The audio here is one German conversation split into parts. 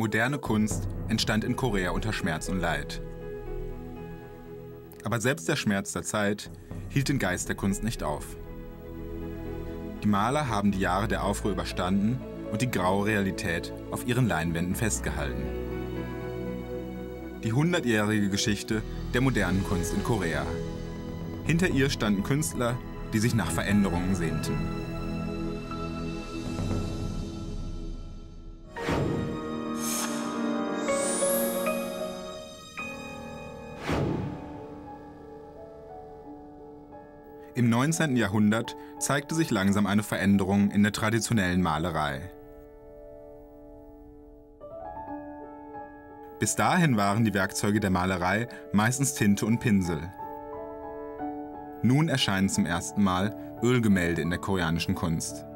Moderne Kunst entstand in Korea unter Schmerz und Leid. Aber selbst der Schmerz der Zeit hielt den Geist der Kunst nicht auf. Die Maler haben die Jahre der Aufruhr überstanden und die graue Realität auf ihren Leinwänden festgehalten. Die hundertjährige Geschichte der modernen Kunst in Korea. Hinter ihr standen Künstler, die sich nach Veränderungen sehnten. 19. Jahrhundert zeigte sich langsam eine Veränderung in der traditionellen Malerei. Bis dahin waren die Werkzeuge der Malerei meistens Tinte und Pinsel. Nun erscheinen zum ersten Mal Ölgemälde in der koreanischen Kunst.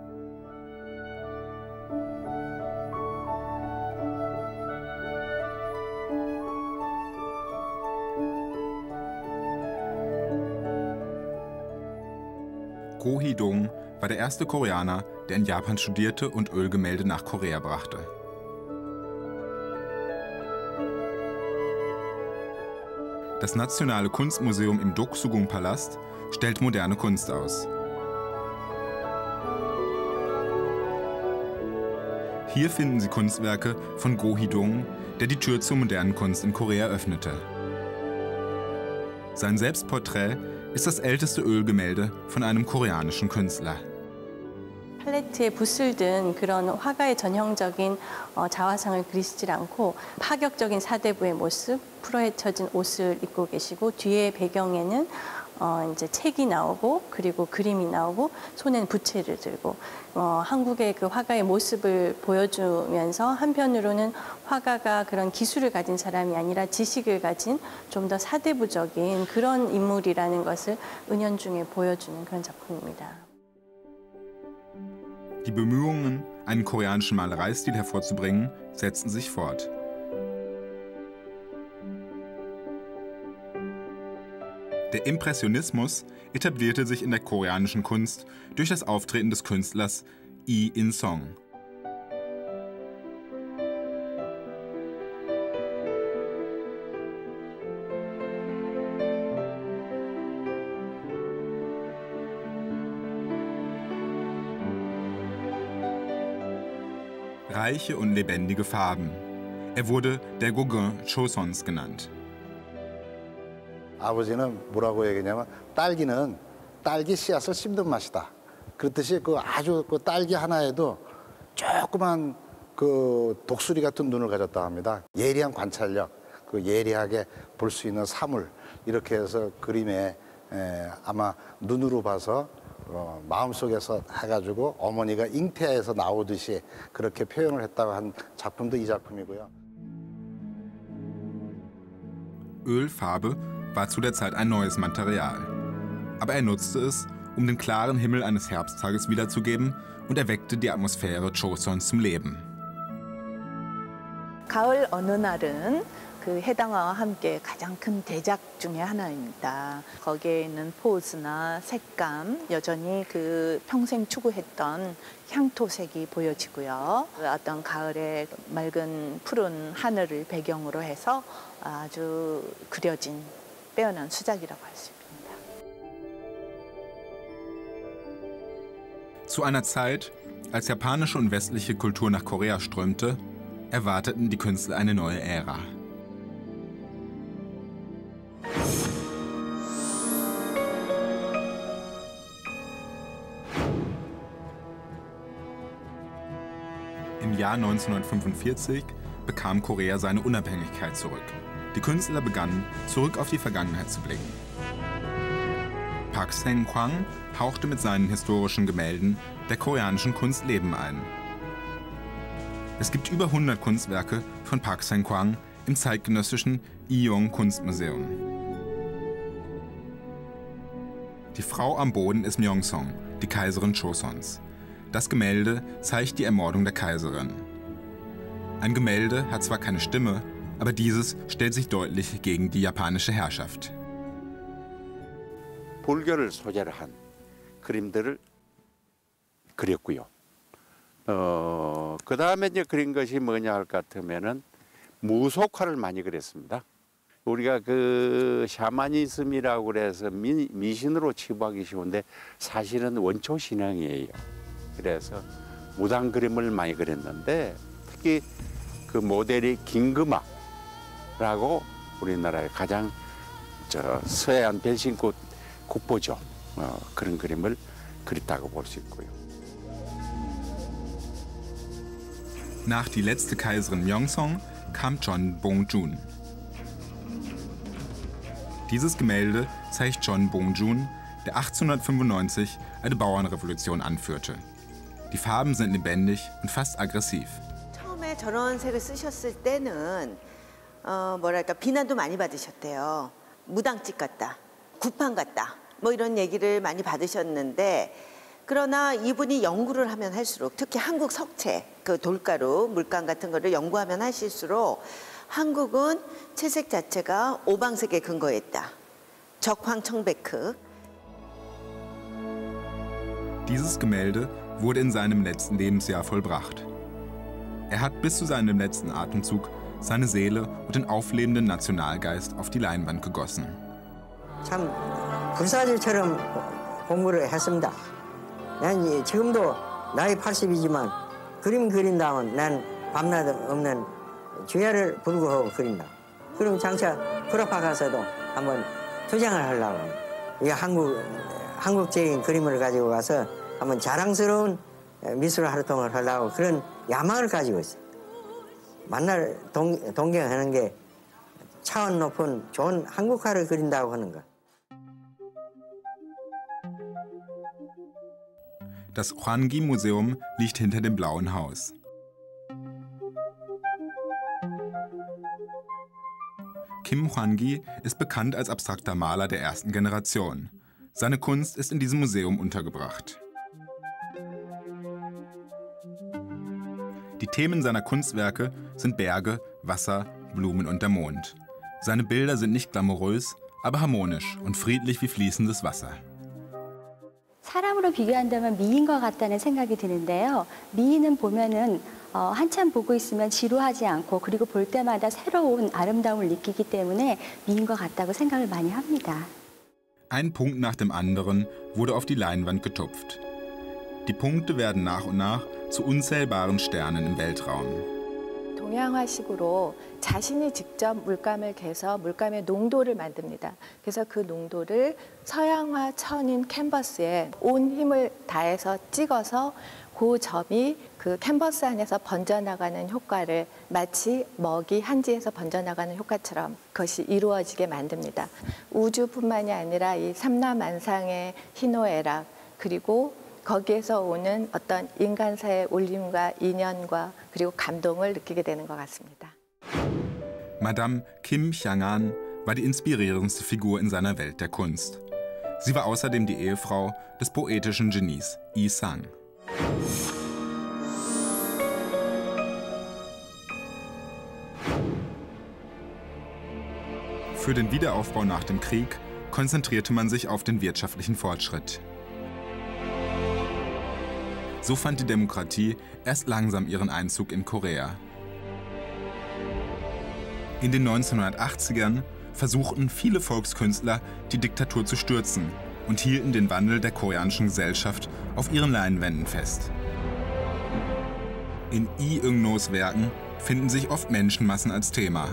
Ko Hee-dong war der erste Koreaner, der in Japan studierte und Ölgemälde nach Korea brachte. Das Nationale Kunstmuseum im Doksugung-Palast stellt moderne Kunst aus. Hier finden Sie Kunstwerke von Go Hee-dong, der die Tür zur modernen Kunst in Korea öffnete. Sein Selbstporträt ist das älteste Ölgemälde von einem koreanischen Künstler. 팔레트에 붓을 든 그런 화가의 전형적인 어, 자화상을 그리시질 않고 파격적인 사대부의 모습, 풀어헤쳐진 옷을 입고 계시고 뒤에 배경에는 어, 이제 책이 나오고 그리고 그림이 나오고 손에는 부채를 들고 어, 한국의 그 화가의 모습을 보여주면서 한편으로는 화가가 그런 기술을 가진 사람이 아니라 지식을 가진 좀 더 사대부적인 그런 인물이라는 것을 은연중에 보여주는 그런 작품입니다. Die Bemühungen, einen koreanischen Malereistil hervorzubringen, setzten sich fort. Der Impressionismus etablierte sich in der koreanischen Kunst durch das Auftreten des Künstlers Lee In-song. Reiche und lebendige Farben. Er wurde der Gauguin Chaussons genannt. 아버지는 뭐라고 얘기했냐면 딸기는 딸기 씨앗을 씹는 맛이다. 그렇듯이 그 아주 그 딸기 하나에도 조그만 그 독수리 같은 눈을 가졌다 합니다. 예리한 관찰력, 그 예리하게 볼 수 있는 사물 이렇게 해서 그림에 에, 아마 눈으로 봐서 어, 마음속에서 해가지고 어머니가 잉태해서 나오듯이 그렇게 표현을 했다고 한 작품도 이 작품이고요. Ölfarbe war zu der Zeit ein neues Material. Aber er nutzte es, um den klaren Himmel eines Herbsttages wiederzugeben und erweckte die Atmosphäre Chosons zum Leben. 가을 어느 날은 그 해당화와 함께 가장 큰 대작 중의 하나입니다. 거기에 있는 포즈나 색감, 여전히 그 평생 추구했던 향토색이 보여지고요. 어떤 가을의 맑은 푸른 하늘을 배경으로 해서 아주 그려진 빼어난 수작이라고 할 수 있습니다. Zu einer Zeit, als japanische und westliche Kultur nach Korea strömte, erwarteten die Künstler eine neue Ära. Im Jahr 1945 bekam Korea seine Unabhängigkeit zurück. Die Künstler begannen, zurück auf die Vergangenheit zu blicken. Park Seng-kwang hauchte mit seinen historischen Gemälden der koreanischen Kunst Leben ein. Es gibt über 100 Kunstwerke von Park Seng-kwang im zeitgenössischen Iong Kunstmuseum. Die Frau am Boden ist Myeongsong, die Kaiserin Chosons. Das Gemälde zeigt die Ermordung der Kaiserin. Ein Gemälde hat zwar keine Stimme, aber dieses stellt sich deutlich gegen die japanische Herrschaft. 불교를 소재로 한 그림들을 그렸고요. 어, 그 다음에 이제 그린 것이 뭐냐 할 것 같으면은 무속화를 많이 그렸습니다. 우리가 그 샤머니즘이라고 그래서 미, 미신으로 치부하기 쉬운데 사실은 원초 신앙이에요. 그래서 무당 그림을 많이 그렸는데 특히 그 모델이 김금아 라고 우리나라의 가장 저 서해안 벨신꽃 국보죠. 어, 그런 그림을 그렸다고 볼 수 있고요. Nach die letzte Kaiserin Myeongsong kam John Bong-jun. Dieses Gemälde zeigt John Bong-jun, der 1895 eine Bauernrevolution anführte. Die Farben sind lebendig und fast aggressiv. 처음에 저런 색을 쓰셨을 때는 어, 뭐랄까 비난도 많이 받으셨대요. 무당집 같다, 구판 같다, 뭐 이런 얘기를 많이 받으셨는데 그러나 이분이 연구를 하면 할수록 특히 한국 석채, 그 돌가루, 물감 같은 거를 연구하면 하실수록 한국은 채색 자체가 오방색에 근거했다. 적황청백크. Dieses Gemälde wurde in seinem letzten Lebensjahr vollbracht. Er hat bis zu seinem letzten Atemzug seine Seele und den auflebenden Nationalgeist auf die Leinwand gegossen. 참 불사질처럼 공부를 했습니다. 난 이- 지금도 나이 80이지만 그림 그린 다음은 난 밤낮 없는 주야를 불구하고 그린다. 그럼 장차 프라파 가서도 한번 투쟁을 하려고 합니다. 이 한국 한국적인 그림을 가지고 가서 한번 자랑스러운 미술 활동을 하려고 그런 야망을 가지고 있어요. 만날 동, 동경하는 게 차원 높은 좋은 한국화를 그린다고 하는 것. Das Hwangi-Museum liegt hinter dem Blauen Haus. Kim Hwangi ist bekannt als abstrakter Maler der ersten Generation. Seine Kunst ist in diesem Museum untergebracht. Die Themen seiner Kunstwerke sind Berge, Wasser, Blumen und der Mond. Seine Bilder sind nicht glamourös, aber harmonisch und friedlich wie fließendes Wasser. 사람으로 비교한다면 미인 것 같다는 생각이 드는데요. 미인은 보면은 어, 한참 보고 있으면 지루하지 않고 그리고 볼 때마다 새로운 아름다움을 느끼기 때문에 미인 것 같다고 생각을 많이 합니다. Ein Punkt nach dem anderen wurde auf die Leinwand getupft. Die Punkte werden nach und nach zu unzählbaren Sternen im Weltraum. 동양화식으로 자신이 직접 물감을 개서 물감의 농도를 만듭니다. 그래서 그 농도를 서양화 천인 캔버스에 온 힘을 다해서 찍어서 그 점이 그 캔버스 안에서 번져나가는 효과를 마치 먹이 한지에서 번져나가는 효과처럼 그것이 이루어지게 만듭니다. 우주뿐만이 아니라 이 삼라만상의 희노애락 그리고 거기에서 오는 어떤 인간사의 울림과 인연과 그리고 감동을 느끼게 되는 것 같습니다. Madame Kim Chang-an war die inspirierendste Figur in seiner Welt der Kunst. Sie war außerdem die Ehefrau des poetischen Genies Yi Sang. Für den Wiederaufbau nach dem Krieg konzentrierte man sich auf den wirtschaftlichen Fortschritt. So fand die Demokratie erst langsam ihren Einzug in Korea. In den 1980ern versuchten viele Volkskünstler, die Diktatur zu stürzen und hielten den Wandel der koreanischen Gesellschaft auf ihren Leinwänden fest. In Lee Eung-nos Werken finden sich oft Menschenmassen als Thema.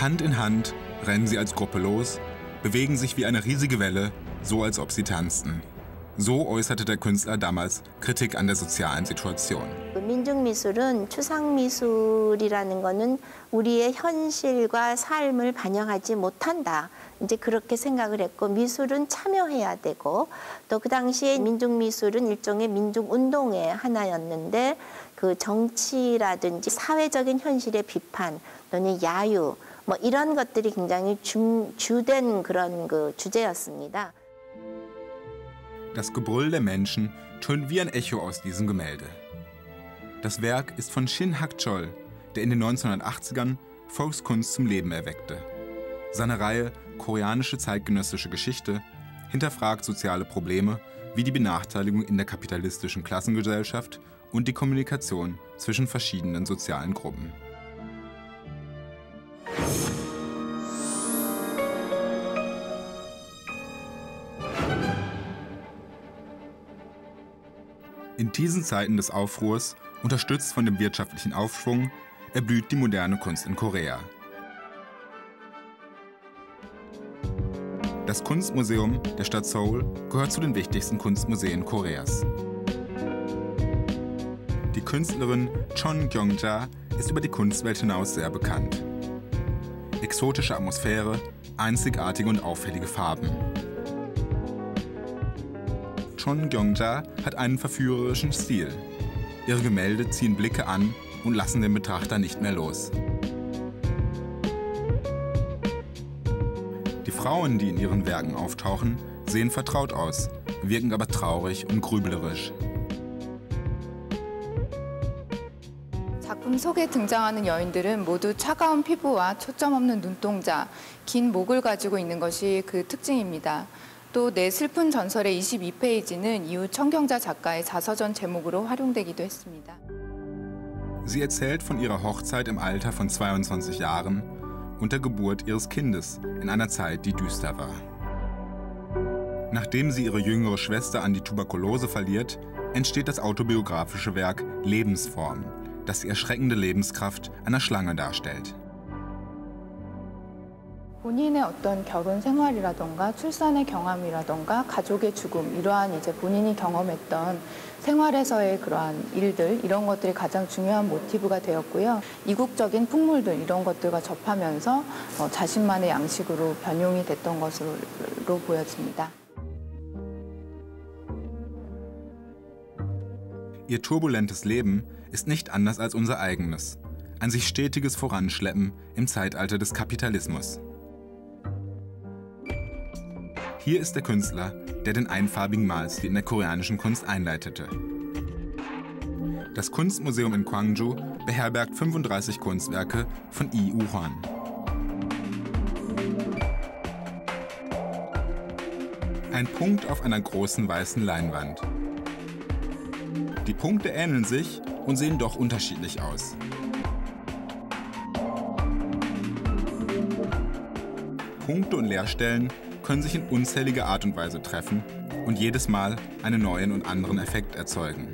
Hand in Hand rennen sie als Gruppe los, bewegen sich wie eine riesige Welle, so als ob sie tanzten. So äußerte der Künstler damals Kritik an der sozialen Situation. 민중미술은 추상미술이라는 거는 우리의 현실과 삶을 반영하지 못한다. 이제 그렇게 생각을 했고 미술은 참여해야 되고 또 그 당시에 민중미술은 일종의 민중운동의 하나였는데 그 정치라든지 사회적인 현실의 비판 또는 야유 뭐 이런 것들이 굉장히 중, 주된 그런 그 주제였습니다. Das Gebrüll der Menschen tönt wie ein Echo aus diesem Gemälde. Das Werk ist von Shin Hak-chol, der in den 1980ern Volkskunst zum Leben erweckte. Seine Reihe Koreanische zeitgenössische Geschichte hinterfragt soziale Probleme wie die Benachteiligung in der kapitalistischen Klassengesellschaft und die Kommunikation zwischen verschiedenen sozialen Gruppen. In diesen Zeiten des Aufruhrs, unterstützt von dem wirtschaftlichen Aufschwung, erblüht die moderne Kunst in Korea. Das Kunstmuseum der Stadt Seoul gehört zu den wichtigsten Kunstmuseen Koreas. Die Künstlerin Chon Kyung-ja ist über die Kunstwelt hinaus sehr bekannt. Exotische Atmosphäre, einzigartige und auffällige Farben. Chon Kyung-ja hat einen verführerischen Stil. Ihre Gemälde ziehen Blicke an und lassen den Betrachter nicht mehr los. Die Frauen, die in ihren Werken auftauchen, sehen vertraut aus, wirken aber traurig und grüblerisch. 작품 속에 등장하는 여인들은 모두 차가운 피부와 초점 없는 눈동자, 긴 목을 가지고 있는 것이 그 특징입니다. 또 내 슬픈 전설의 22페이지는 이후 청경자 작가의 자서전 제목으로 활용되기도 했습니다. Sie erzählt von ihrer Hochzeit im Alter von 22 Jahren und der Geburt ihres Kindes in einer Zeit, die düster war. Nachdem sie ihre jüngere Schwester an die Tuberkulose verliert, entsteht das autobiografische Werk Lebensform, das die erschreckende Lebenskraft einer Schlange darstellt. 본인의 어떤 결혼 생활이라던가 출산의 경험이라던가 가족의 죽음 이러한 이제 본인이 경험했던 생활에서의 그러한 일들 이런 것들이 가장 중요한 모티브가 되었고요. 이국적인 풍물들 이런 것들과 접하면서 어, 자신만의 양식으로 변용이 됐던 것으로 보여집니다. Ihr turbulentes Leben ist nicht anders als unser eigenes. Ein sich stetiges Voranschleppen im Zeitalter des Kapitalismus. Hier ist der Künstler, der den einfarbigen Malstil in der koreanischen Kunst einleitete. Das Kunstmuseum in Gwangju beherbergt 35 Kunstwerke von Yi U-hwan. Ein Punkt auf einer großen weißen Leinwand. Die Punkte ähneln sich und sehen doch unterschiedlich aus. Punkte und Leerstellen können sich in unzähliger Art und Weise treffen und jedes Mal einen neuen und anderen Effekt erzeugen.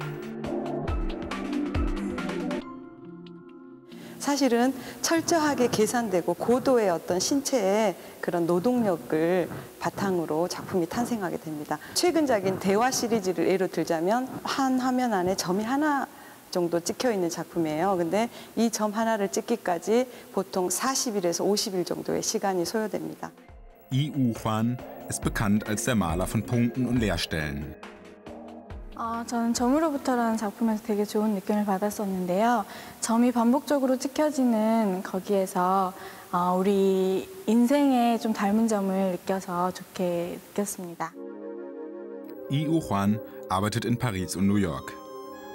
사실은 철저하게 계산되고 고도의 어떤 신체의 그런 노동력을 바탕으로 작품이 탄생하게 됩니다. 최근작인 대화 시리즈를 예로 들자면 한 화면 안에 점이 하나 정도 찍혀 있는 작품이에요. 근데 이 점 하나를 찍기까지 보통 40일에서 50일 정도의 시간이 소요됩니다. Yi U-hwan ist bekannt als der Maler von Punkten und Leerstellen. 아, 저는 점으로부터라는 작품에서 되게 좋은 느낌을 받았었는데요. 점이 반복적으로 찍혀지는 거기에서 어, 우리 인생에 좀 닮은 점을 느껴서 좋게 느꼈습니다. Yi U-hwan arbeitet in Paris und New York.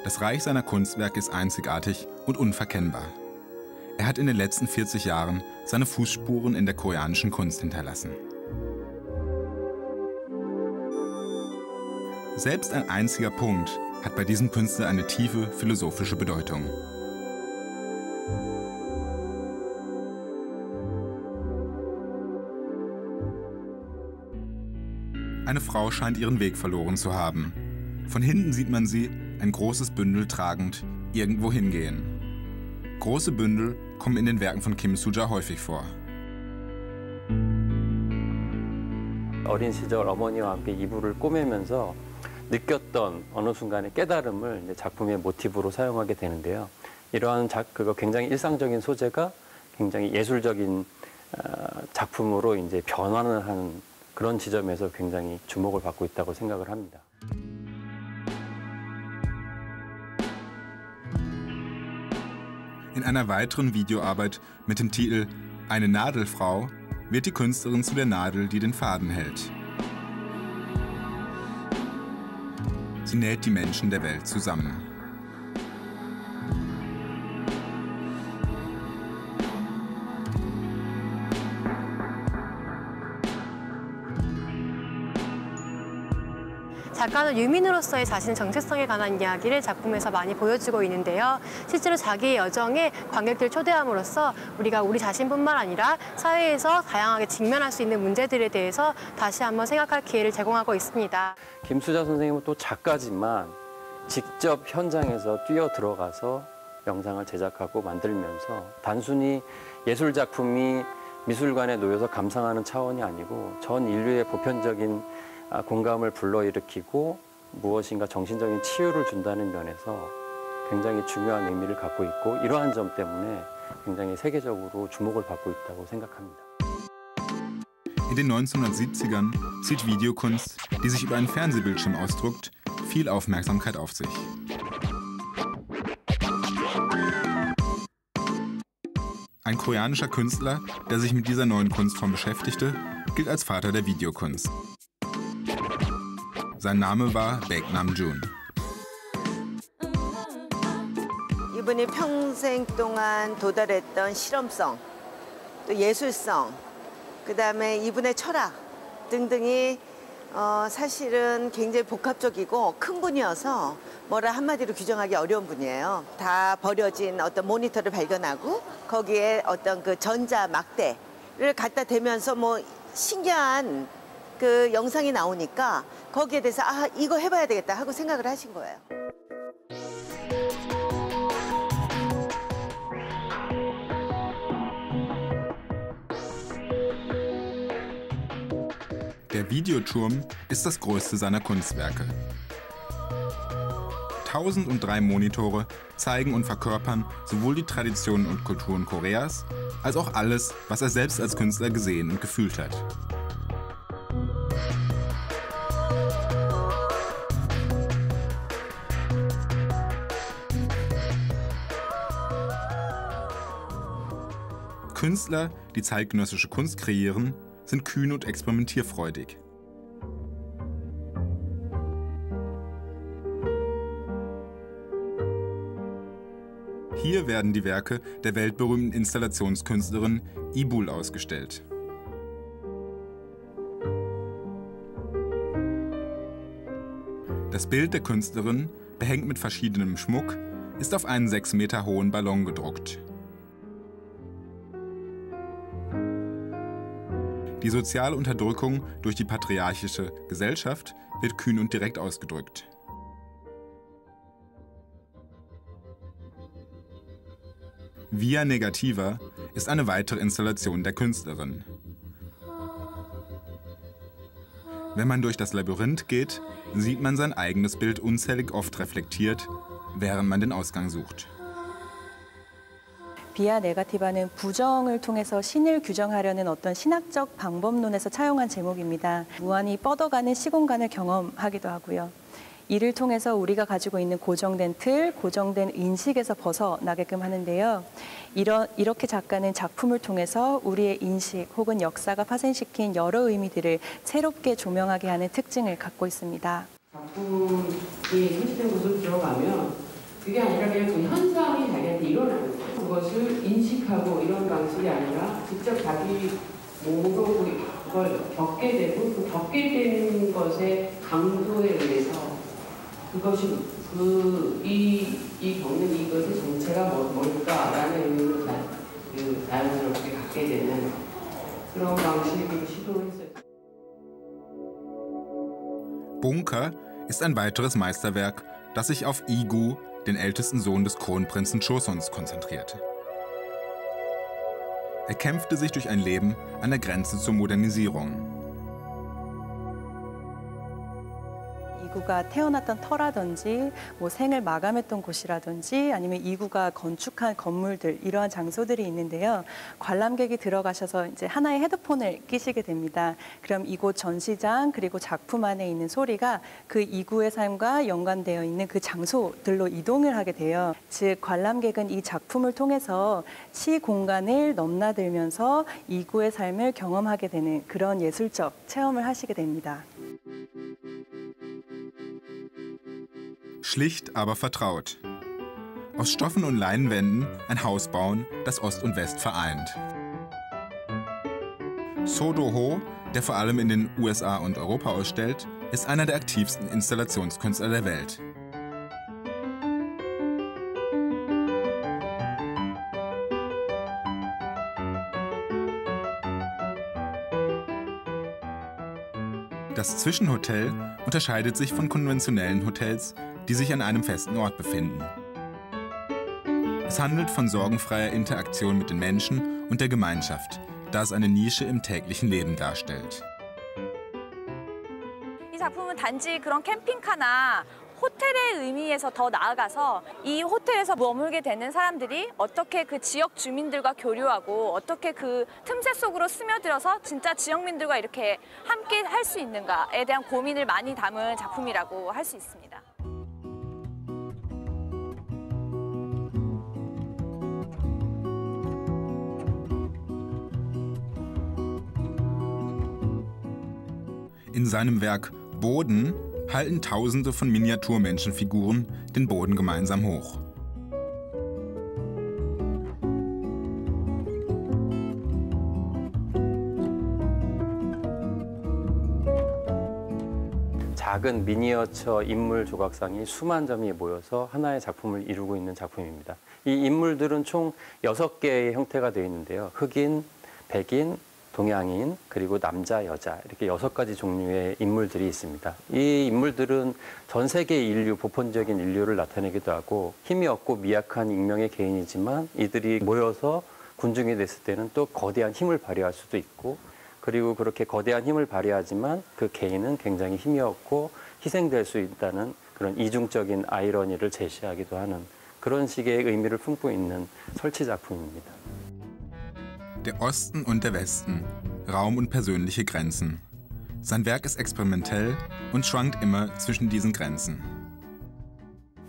Das Reich seiner Kunstwerke ist einzigartig und unverkennbar. Er hat in den letzten 40 Jahren seine Fußspuren in der koreanischen Kunst hinterlassen. Selbst ein einziger Punkt hat bei diesem Künstler eine tiefe philosophische Bedeutung. Eine Frau scheint ihren Weg verloren zu haben. Von hinten sieht man sie, ein großes Bündel tragend, irgendwo hingehen. Große Bündel kommen in den Werken von Kim Suja häufig vor. 굉장히 예술적인 어, 변환을. In einer weiteren Videoarbeit mit dem Titel Eine Nadelfrau wird die Künstlerin zu der Nadel, die den Faden hält. Sie näht die Menschen der Welt zusammen. 작가는 유민으로서의 자신의 정체성에 관한 이야기를 작품에서 많이 보여주고 있는데요. 실제로 자기의 여정에 관객들을 초대함으로써 우리가 우리 자신뿐만 아니라 사회에서 다양하게 직면할 수 있는 문제들에 대해서 다시 한번 생각할 기회를 제공하고 있습니다. 김수자 선생님은 또 작가지만 직접 현장에서 뛰어 들어가서 영상을 제작하고 만들면서 단순히 예술 작품이 미술관에 놓여서 감상하는 차원이 아니고 전 인류의 보편적인 아, 공감을 불러일으키고 무엇인가 정신적인 치유를 준다는 면에서 굉장히 중요한 의미를 갖고 있고 이러한 점 때문에 굉장히 세계적으로 주목을 받고 있다고 생각합니다. In den 1970ern zieht Videokunst, die sich über einen Fernsehbildschirm ausdrückt, viel Aufmerksamkeit auf sich. Ein koreanischer Künstler, der sich mit dieser neuen Kunstform beschäftigte, gilt als Vater der Videokunst. Sein Name war Baek Nam-jun. 이분이 평생 동안 도달했던 실험성, 또 예술성, 그 다음에 이분의 철학 등등이 어, 사실은 굉장히 복합적이고 큰 분이어서 뭐라 한마디로 규정하기 어려운 분이에요. 다 버려진 어떤 모니터를 발견하고 거기에 어떤 그 전자 막대를 갖다 대면서 뭐 신기한 그 영상이 나오니까 거기에 대해서 아 이거 해봐야 되겠다 하고 생각을 하신 거예요. Der Videoturm ist das größte seiner Kunstwerke. 1003 Monitore zeigen und verkörpern sowohl die Traditionen und Kulturen Koreas als auch alles, was er selbst als Künstler gesehen und gefühlt hat. Künstler, die zeitgenössische Kunst kreieren, sind kühn und experimentierfreudig. Hier werden die Werke der weltberühmten Installationskünstlerin Ibul ausgestellt. Das Bild der Künstlerin, behängt mit verschiedenem Schmuck, ist auf einen sechs Meter hohen Ballon gedruckt. Die soziale Unterdrückung durch die patriarchische Gesellschaft wird kühn und direkt ausgedrückt. Via Negativa ist eine weitere Installation der Künstlerin. Wenn man durch das Labyrinth geht, sieht man sein eigenes Bild unzählig oft reflektiert, während man den Ausgang sucht. 비아 네가티바는 부정을 통해서 신을 규정하려는 어떤 신학적 방법론에서 차용한 제목입니다. 무한히 뻗어가는 시공간을 경험하기도 하고요. 이를 통해서 우리가 가지고 있는 고정된 틀, 고정된 인식에서 벗어나게끔 하는데요. 이러, 이렇게 작가는 작품을 통해서 우리의 인식 혹은 역사가 파생시킨 여러 의미들을 새롭게 조명하게 하는 특징을 갖고 있습니다. 작품이 현실된 곳으로 들어가면 그게 아니라 그냥 그 현상이 자기한테 일어나는 거예요. 그것을 인식하고 이런 방식이 아니라 직접 자기 몸으로 그걸 겪게 되고 그 겪게 되는 것의 강도에 의해서 그것이 그이 이 겪는 이것의 정체가 뭐, 뭘까라는 의미로 자, 그 자연스럽게 갖게 되는 그런 방식으로 시도를 했어요. Bunker ist ein weiteres Meisterwerk, das sich auf Igu, den ältesten Sohn des Kronprinzen Chosons, konzentriert. Er kämpfte sich durch ein Leben an der Grenze zur Modernisierung. 이구가 태어났던 터라든지 뭐 생을 마감했던 곳이라든지 아니면 이구가 건축한 건물들 이러한 장소들이 있는데요. 관람객이 들어가셔서 이제 하나의 헤드폰을 끼시게 됩니다. 그럼 이곳 전시장 그리고 작품 안에 있는 소리가 그 이구의 삶과 연관되어 있는 그 장소들로 이동을 하게 돼요. 즉 관람객은 이 작품을 통해서 시 공간을 넘나들면서 이구의 삶을 경험하게 되는 그런 예술적 체험을 하시게 됩니다. Schlicht, aber vertraut. Aus Stoffen und Leinwänden ein Haus bauen, das Ost und West vereint. Sodo Ho, der vor allem in den USA und Europa ausstellt, ist einer der aktivsten Installationskünstler der Welt. Das Zwischenhotel unterscheidet sich von konventionellen Hotels, die sich an einem festen Ort befinden. Es handelt von sorgenfreier Interaktion mit den Menschen und der Gemeinschaft, da es eine Nische im täglichen Leben darstellt. 이 작품은 단지 그런 캠핑카나 호텔의 의미에서 더 나아가서 이 호텔에서 머물게 되는 사람들이 어떻게 그 지역 주민들과 교류하고 어떻게 그 틈새 속으로 스며들어서 진짜 지역민들과 이렇게 함께 할 수 있는가에 대한 고민을 많이 담은 작품이라고 할 수 있습니다. In seinem Werk Boden halten Tausende von Miniaturmenschenfiguren den Boden gemeinsam hoch. 작은 미니어처 인물 조각상이 수만 점이 모여서 하나의 작품을 이루고 있는 작품입니다. 이 인물들은 총 여섯 개의 형태가 되어 있는데요. 흑인, 백인, 동양인, 그리고 남자, 여자 이렇게 여섯 가지 종류의 인물들이 있습니다. 이 인물들은 전 세계 인류, 보편적인 인류를 나타내기도 하고 힘이 없고 미약한 익명의 개인이지만 이들이 모여서 군중이 됐을 때는 또 거대한 힘을 발휘할 수도 있고 그리고 그렇게 거대한 힘을 발휘하지만 그 개인은 굉장히 힘이 없고 희생될 수 있다는 그런 이중적인 아이러니를 제시하기도 하는 그런 식의 의미를 품고 있는 설치 작품입니다. Der Osten und der Westen, Raum und persönliche Grenzen. Sein Werk ist experimentell und schwankt immer zwischen diesen Grenzen.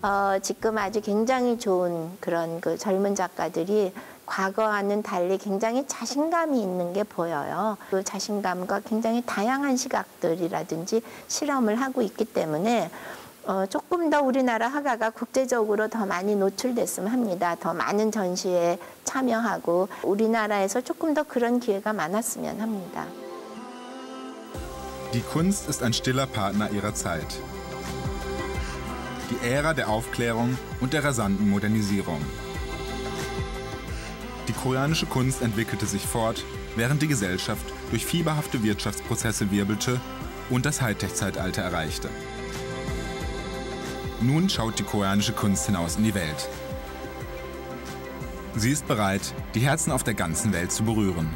어, 지금 아주 굉장히 좋은 그런 그 젊은 작가들이 과거와는 달리 굉장히 자신감이 있는 게 보여요. 그 자신감과 굉장히 다양한 시각들이라든지 실험을 하고 있기 때문에 어, 조금 더 우리나라 화가가 국제적으로 더 많이 노출됐으면 합니다. 더 많은 전시에 참여하고 우리나라에서 조금 더 그런 기회가 많았으면 합니다. Die Kunst ist ein stiller Partner ihrer Zeit. Die Ära der Aufklärung und der rasanten Modernisierung. Die koreanische Kunst entwickelte sich fort, während die Gesellschaft durch fieberhafte Wirtschaftsprozesse wirbelte und das Hightech-Zeitalter erreichte. Nun schaut die koreanische Kunst hinaus in die Welt. Sie ist bereit, die Herzen auf der ganzen Welt zu berühren.